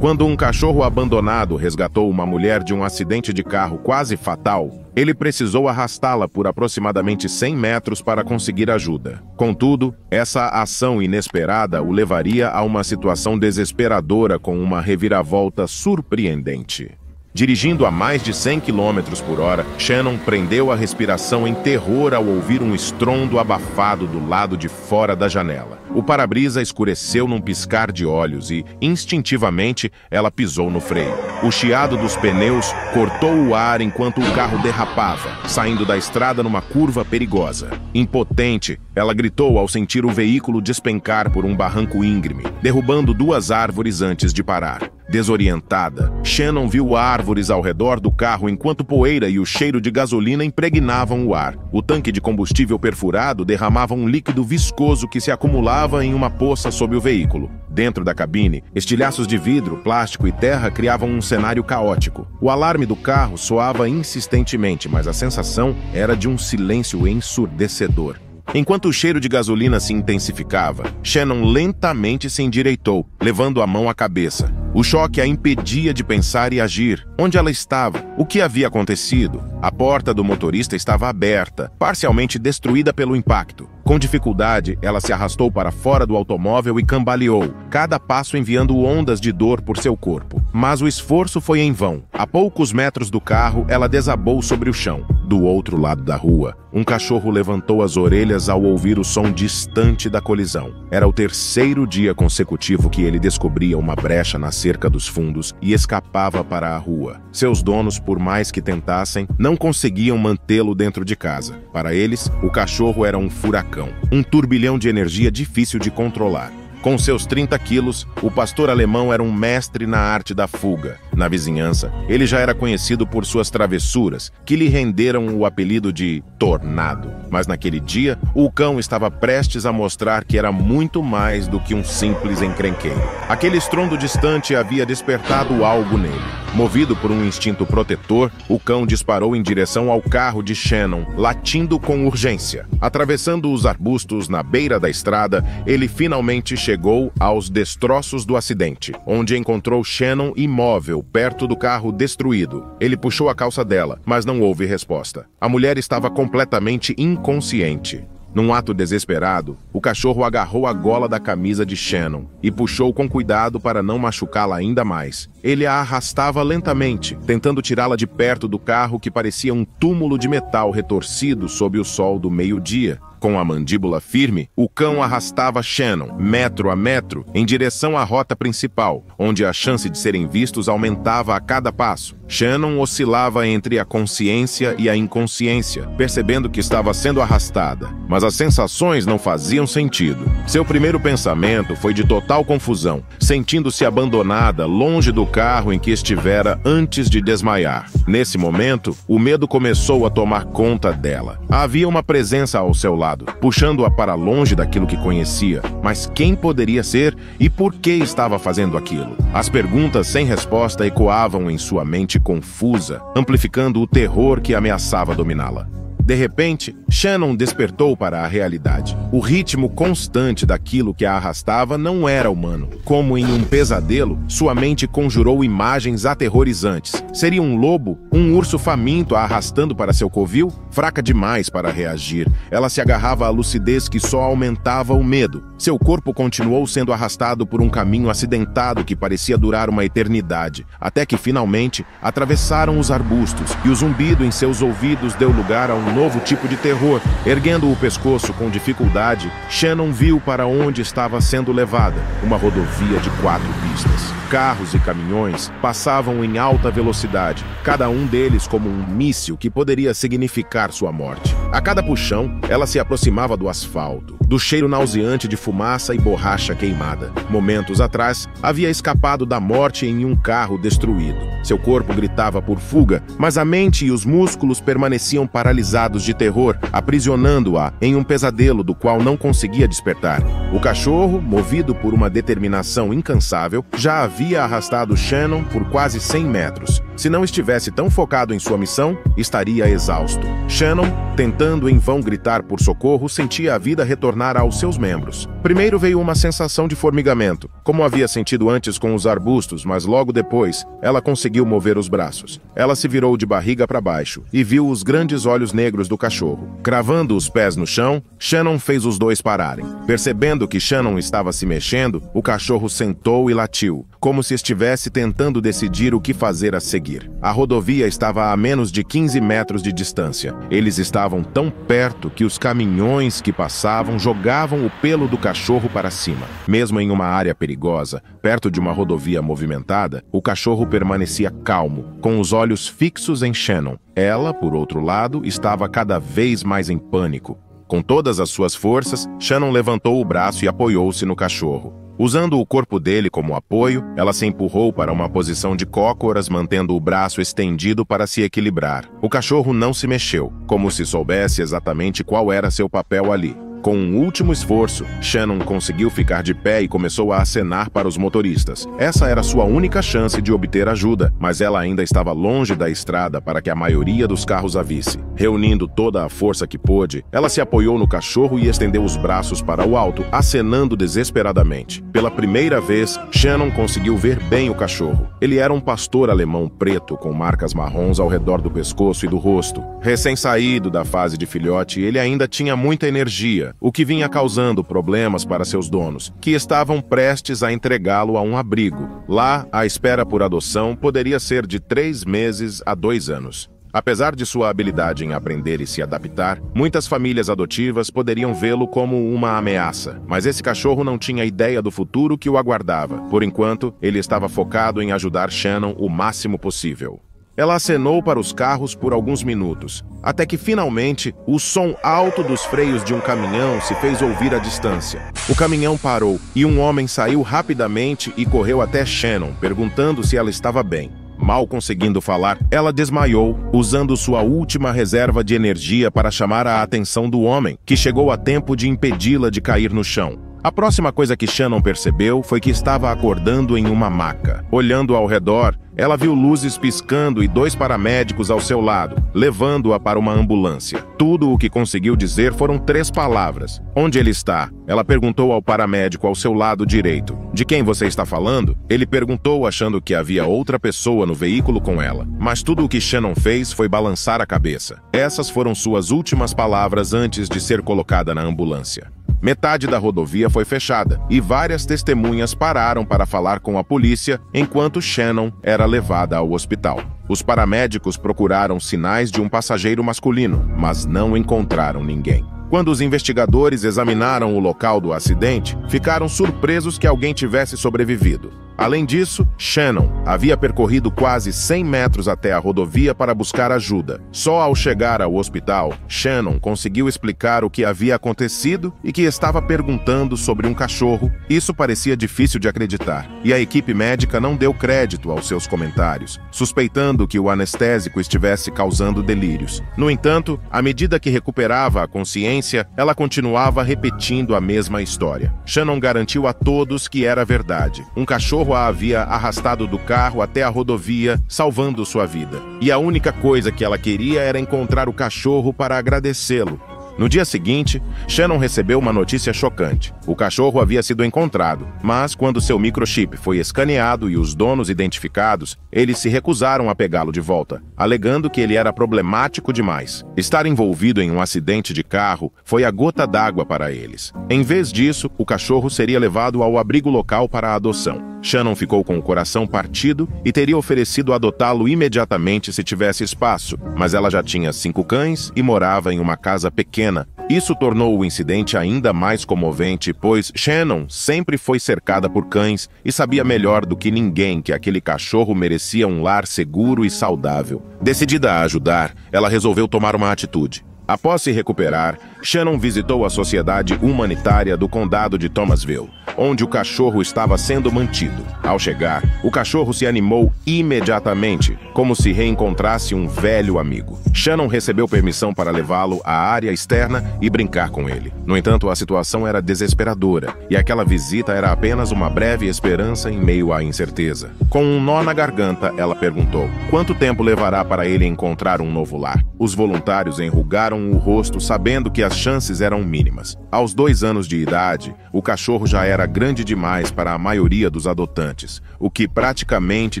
Quando um cachorro abandonado resgatou uma mulher de um acidente de carro quase fatal, ele precisou arrastá-la por aproximadamente 100 metros para conseguir ajuda. Contudo, essa ação inesperada o levaria a uma situação desesperadora com uma reviravolta surpreendente. Dirigindo a mais de 100 km por hora, Shannon prendeu a respiração em terror ao ouvir um estrondo abafado do lado de fora da janela. O para-brisa escureceu num piscar de olhos e, instintivamente, ela pisou no freio. O chiado dos pneus cortou o ar enquanto o carro derrapava, saindo da estrada numa curva perigosa. Impotente, ela gritou ao sentir o veículo despencar por um barranco íngreme, derrubando duas árvores antes de parar. Desorientada, Shannon viu árvores ao redor do carro enquanto poeira e o cheiro de gasolina impregnavam o ar. O tanque de combustível perfurado derramava um líquido viscoso que se acumulava em uma poça sob o veículo. Dentro da cabine, estilhaços de vidro, plástico e terra criavam um cenário caótico. O alarme do carro soava insistentemente, mas a sensação era de um silêncio ensurdecedor. Enquanto o cheiro de gasolina se intensificava, Shannon lentamente se endireitou, levando a mão à cabeça. O choque a impedia de pensar e agir. Onde ela estava? O que havia acontecido? A porta do motorista estava aberta, parcialmente destruída pelo impacto. Com dificuldade, ela se arrastou para fora do automóvel e cambaleou, cada passo enviando ondas de dor por seu corpo. Mas o esforço foi em vão. A poucos metros do carro, ela desabou sobre o chão. Do outro lado da rua, um cachorro levantou as orelhas ao ouvir o som distante da colisão. Era o terceiro dia consecutivo que ele descobria uma brecha na dos fundos e escapava para a rua. Seus donos, por mais que tentassem, não conseguiam mantê-lo dentro de casa. Para eles, o cachorro era um furacão, um turbilhão de energia difícil de controlar. Com seus 30 quilos, o pastor alemão era um mestre na arte da fuga. Na vizinhança, ele já era conhecido por suas travessuras, que lhe renderam o apelido de Tornado. Mas naquele dia, o cão estava prestes a mostrar que era muito mais do que um simples encrenqueiro. Aquele estrondo distante havia despertado algo nele. Movido por um instinto protetor, o cão disparou em direção ao carro de Shannon, latindo com urgência. Atravessando os arbustos na beira da estrada, ele finalmente chegou aos destroços do acidente, onde encontrou Shannon imóvel perto do carro destruído. Ele puxou a calça dela, mas não houve resposta. A mulher estava completamente inconsciente. Num ato desesperado, o cachorro agarrou a gola da camisa de Shannon e puxou com cuidado para não machucá-la ainda mais. Ele a arrastava lentamente, tentando tirá-la de perto do carro que parecia um túmulo de metal retorcido sob o sol do meio-dia. Com a mandíbula firme, o cão arrastava Shannon, metro a metro, em direção à rota principal, onde a chance de serem vistos aumentava a cada passo. Shannon oscilava entre a consciência e a inconsciência, percebendo que estava sendo arrastada, mas as sensações não faziam sentido. Seu primeiro pensamento foi de total confusão, sentindo-se abandonada longe do carro em que estivera antes de desmaiar. Nesse momento, o medo começou a tomar conta dela. Havia uma presença ao seu lado, puxando-a para longe daquilo que conhecia, mas quem poderia ser e por que estava fazendo aquilo? As perguntas sem resposta ecoavam em sua mente confusa, amplificando o terror que ameaçava dominá-la. De repente, Shannon despertou para a realidade. O ritmo constante daquilo que a arrastava não era humano. Como em um pesadelo, sua mente conjurou imagens aterrorizantes. Seria um lobo, um urso faminto a arrastando para seu covil? Fraca demais para reagir, ela se agarrava à lucidez que só aumentava o medo. Seu corpo continuou sendo arrastado por um caminho acidentado que parecia durar uma eternidade, até que finalmente atravessaram os arbustos e o zumbido em seus ouvidos deu lugar a um novo tipo de terror. Erguendo o pescoço com dificuldade, Shannon viu para onde estava sendo levada, uma rodovia de quatro pistas. Carros e caminhões passavam em alta velocidade, cada um deles como um míssil que poderia significar sua morte. A cada puxão, ela se aproximava do asfalto, do cheiro nauseante de fumaça e borracha queimada. Momentos atrás, havia escapado da morte em um carro destruído. Seu corpo gritava por fuga, mas a mente e os músculos permaneciam paralisados de terror, aprisionando-a em um pesadelo do qual não conseguia despertar. O cachorro, movido por uma determinação incansável, já havia arrastado Shannon por quase 100 metros. Se não estivesse tão focado em sua missão, estaria exausto. Shannon, tentando em vão gritar por socorro, sentia a vida retornar aos seus membros. Primeiro veio uma sensação de formigamento, como havia sentido antes com os arbustos, mas logo depois ela conseguiu mover os braços. Ela se virou de barriga para baixo e viu os grandes olhos negros do cachorro. Cravando os pés no chão, Shannon fez os dois pararem. Percebendo que Shannon estava se mexendo, o cachorro sentou e latiu, como se estivesse tentando decidir o que fazer a seguir. A rodovia estava a menos de 15 metros de distância. Eles estavam tão perto que os caminhões que passavam jogavam o pelo do cachorro para cima. Mesmo em uma área perigosa, perto de uma rodovia movimentada, o cachorro permanecia calmo, com os olhos fixos em Shannon. Ela, por outro lado, estava cada vez mais em pânico. Com todas as suas forças, Shannon levantou o braço e apoiou-se no cachorro. Usando o corpo dele como apoio, ela se empurrou para uma posição de cócoras, mantendo o braço estendido para se equilibrar. O cachorro não se mexeu, como se soubesse exatamente qual era seu papel ali. Com um último esforço, Shannon conseguiu ficar de pé e começou a acenar para os motoristas. Essa era sua única chance de obter ajuda, mas ela ainda estava longe da estrada para que a maioria dos carros a visse. Reunindo toda a força que pôde, ela se apoiou no cachorro e estendeu os braços para o alto, acenando desesperadamente. Pela primeira vez, Shannon conseguiu ver bem o cachorro. Ele era um pastor alemão preto com marcas marrons ao redor do pescoço e do rosto. Recém-saído da fase de filhote, ele ainda tinha muita energia o que vinha causando problemas para seus donos, que estavam prestes a entregá-lo a um abrigo. Lá, a espera por adoção poderia ser de três meses a dois anos. Apesar de sua habilidade em aprender e se adaptar, muitas famílias adotivas poderiam vê-lo como uma ameaça. Mas esse cachorro não tinha ideia do futuro que o aguardava. Por enquanto, ele estava focado em ajudar Shannon o máximo possível. Ela acenou para os carros por alguns minutos, até que finalmente o som alto dos freios de um caminhão se fez ouvir à distância. O caminhão parou e um homem saiu rapidamente e correu até Shannon, perguntando se ela estava bem. Mal conseguindo falar, ela desmaiou, usando sua última reserva de energia para chamar a atenção do homem, que chegou a tempo de impedi-la de cair no chão. A próxima coisa que Shannon percebeu foi que estava acordando em uma maca. Olhando ao redor, ela viu luzes piscando e dois paramédicos ao seu lado, levando-a para uma ambulância. Tudo o que conseguiu dizer foram três palavras. Onde ele está? Ela perguntou ao paramédico ao seu lado direito. De quem você está falando? Ele perguntou achando que havia outra pessoa no veículo com ela. Mas tudo o que Shannon fez foi balançar a cabeça. Essas foram suas últimas palavras antes de ser colocada na ambulância. Metade da rodovia foi fechada e várias testemunhas pararam para falar com a polícia enquanto Shannon era levada ao hospital. Os paramédicos procuraram sinais de um passageiro masculino, mas não encontraram ninguém. Quando os investigadores examinaram o local do acidente, ficaram surpresos que alguém tivesse sobrevivido. Além disso, Shannon havia percorrido quase 100 metros até a rodovia para buscar ajuda. Só ao chegar ao hospital, Shannon conseguiu explicar o que havia acontecido e que estava perguntando sobre um cachorro. Isso parecia difícil de acreditar, e a equipe médica não deu crédito aos seus comentários, suspeitando que o anestésico estivesse causando delírios. No entanto, à medida que recuperava a consciência, ela continuava repetindo a mesma história. Shannon garantiu a todos que era verdade. Um cachorro a havia arrastado do carro até a rodovia, salvando sua vida. E a única coisa que ela queria era encontrar o cachorro para agradecê-lo, no dia seguinte, Shannon recebeu uma notícia chocante. O cachorro havia sido encontrado, mas quando seu microchip foi escaneado e os donos identificados, eles se recusaram a pegá-lo de volta, alegando que ele era problemático demais. Estar envolvido em um acidente de carro foi a gota d'água para eles. Em vez disso, o cachorro seria levado ao abrigo local para a adoção. Shannon ficou com o coração partido e teria oferecido adotá-lo imediatamente se tivesse espaço, mas ela já tinha cinco cães e morava em uma casa pequena. Isso tornou o incidente ainda mais comovente, pois Shannon sempre foi cercada por cães e sabia melhor do que ninguém que aquele cachorro merecia um lar seguro e saudável. Decidida a ajudar, ela resolveu tomar uma atitude. Após se recuperar, Shannon visitou a Sociedade Humanitária do Condado de Thomasville, onde o cachorro estava sendo mantido. Ao chegar, o cachorro se animou imediatamente, como se reencontrasse um velho amigo. Shannon recebeu permissão para levá-lo à área externa e brincar com ele. No entanto, a situação era desesperadora, e aquela visita era apenas uma breve esperança em meio à incerteza. Com um nó na garganta, ela perguntou: quanto tempo levará para ele encontrar um novo lar? Os voluntários enrugaram o rosto, sabendo que as chances eram mínimas. Aos dois anos de idade, o cachorro já era grande demais para a maioria dos adotantes, o que praticamente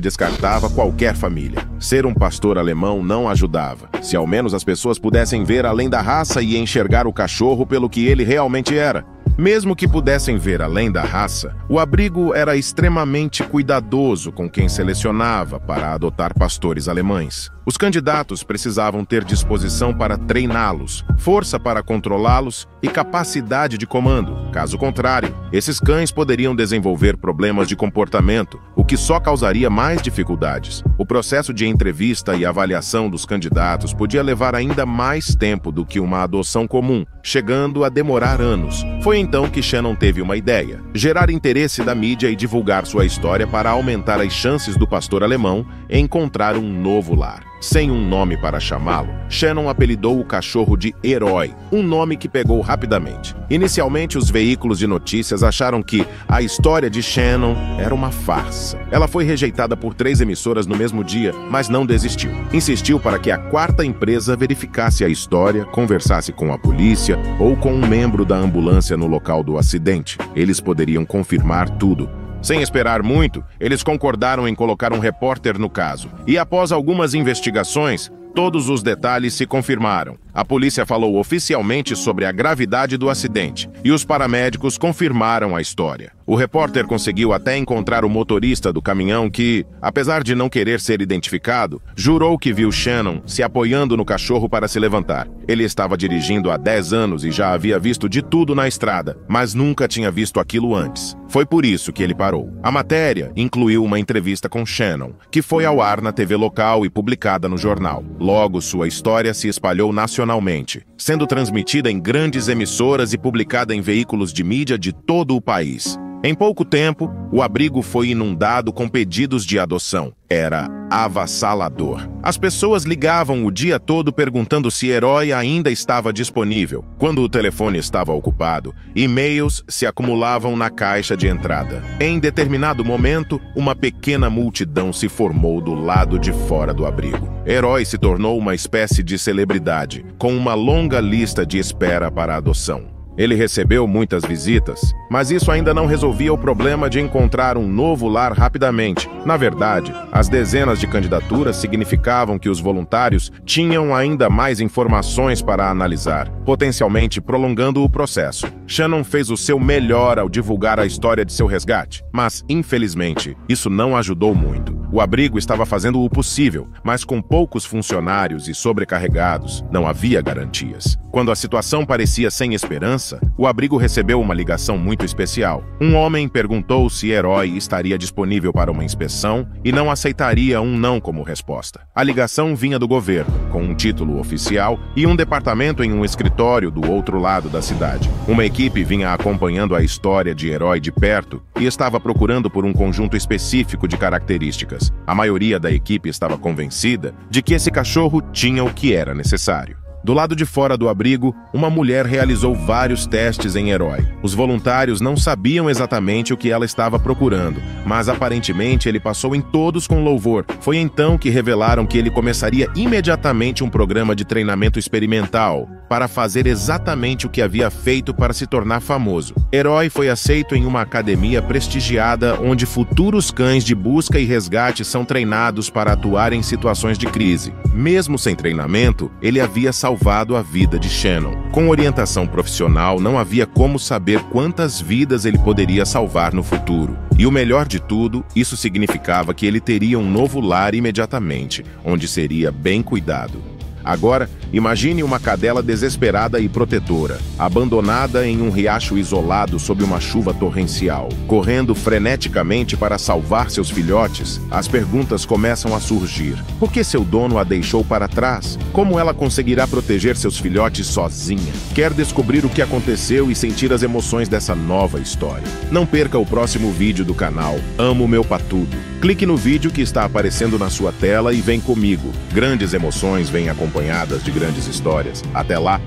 descartava qualquer família. Ser um pastor alemão não ajudava. Se ao menos as pessoas pudessem ver além da raça e enxergar o cachorro pelo que ele realmente era. Mesmo que pudessem ver além da raça, o abrigo era extremamente cuidadoso com quem selecionava para adotar pastores alemães. Os candidatos precisavam ter disposição para treiná-los, força para controlá-los e capacidade de comando. Caso contrário, esses cães poderiam desenvolver problemas de comportamento, o que só causaria mais dificuldades. O processo de entrevista e avaliação dos candidatos podia levar ainda mais tempo do que uma adoção comum, chegando a demorar anos. Foi então que Shannon teve uma ideia: gerar interesse da mídia e divulgar sua história para aumentar as chances do pastor alemão em encontrar um novo lar. Sem um nome para chamá-lo, Shannon apelidou o cachorro de Herói, um nome que pegou rapidamente. Inicialmente, os veículos de notícias acharam que a história de Shannon era uma farsa. Ela foi rejeitada por três emissoras no mesmo dia, mas não desistiu. Insistiu para que a quarta empresa verificasse a história, conversasse com a polícia ou com um membro da ambulância no local do acidente. Eles poderiam confirmar tudo, sem esperar muito, eles concordaram em colocar um repórter no caso. E após algumas investigações, todos os detalhes se confirmaram. A polícia falou oficialmente sobre a gravidade do acidente e os paramédicos confirmaram a história. O repórter conseguiu até encontrar o motorista do caminhão que, apesar de não querer ser identificado, jurou que viu Shannon se apoiando no cachorro para se levantar. Ele estava dirigindo há 10 anos e já havia visto de tudo na estrada, mas nunca tinha visto aquilo antes. Foi por isso que ele parou. A matéria incluiu uma entrevista com Shannon, que foi ao ar na TV local e publicada no jornal. Logo, sua história se espalhou nacionalmente sendo transmitida em grandes emissoras e publicada em veículos de mídia de todo o país. Em pouco tempo, o abrigo foi inundado com pedidos de adoção. Era avassalador. As pessoas ligavam o dia todo perguntando se Herói ainda estava disponível. Quando o telefone estava ocupado, e-mails se acumulavam na caixa de entrada. Em determinado momento, uma pequena multidão se formou do lado de fora do abrigo. Herói se tornou uma espécie de celebridade, com uma longa lista de espera para adoção. Ele recebeu muitas visitas, mas isso ainda não resolvia o problema de encontrar um novo lar rapidamente. Na verdade, as dezenas de candidaturas significavam que os voluntários tinham ainda mais informações para analisar, potencialmente prolongando o processo. Shannon fez o seu melhor ao divulgar a história de seu resgate, mas, infelizmente, isso não ajudou muito. O abrigo estava fazendo o possível, mas com poucos funcionários e sobrecarregados, não havia garantias. Quando a situação parecia sem esperança, o abrigo recebeu uma ligação muito especial. Um homem perguntou se Herói estaria disponível para uma inspeção e não aceitaria um não como resposta. A ligação vinha do governo, com um título oficial e um departamento em um escritório do outro lado da cidade. Uma equipe vinha acompanhando a história de Herói de perto e estava procurando por um conjunto específico de características. A maioria da equipe estava convencida de que esse cachorro tinha o que era necessário. Do lado de fora do abrigo, uma mulher realizou vários testes em herói. Os voluntários não sabiam exatamente o que ela estava procurando, mas aparentemente ele passou em todos com louvor. Foi então que revelaram que ele começaria imediatamente um programa de treinamento experimental para fazer exatamente o que havia feito para se tornar famoso. Herói foi aceito em uma academia prestigiada onde futuros cães de busca e resgate são treinados para atuar em situações de crise. Mesmo sem treinamento, ele havia salvado a vida de Shannon. Com orientação profissional, não havia como saber quantas vidas ele poderia salvar no futuro. E o melhor de tudo, isso significava que ele teria um novo lar imediatamente, onde seria bem cuidado. Agora, Imagine uma cadela desesperada e protetora, abandonada em um riacho isolado sob uma chuva torrencial. Correndo freneticamente para salvar seus filhotes, as perguntas começam a surgir. Por que seu dono a deixou para trás? Como ela conseguirá proteger seus filhotes sozinha? Quer descobrir o que aconteceu e sentir as emoções dessa nova história? Não perca o próximo vídeo do canal Amo Meu Patudo. Clique no vídeo que está aparecendo na sua tela e vem comigo. Grandes emoções vêm acompanhadas de grandes histórias. Até lá!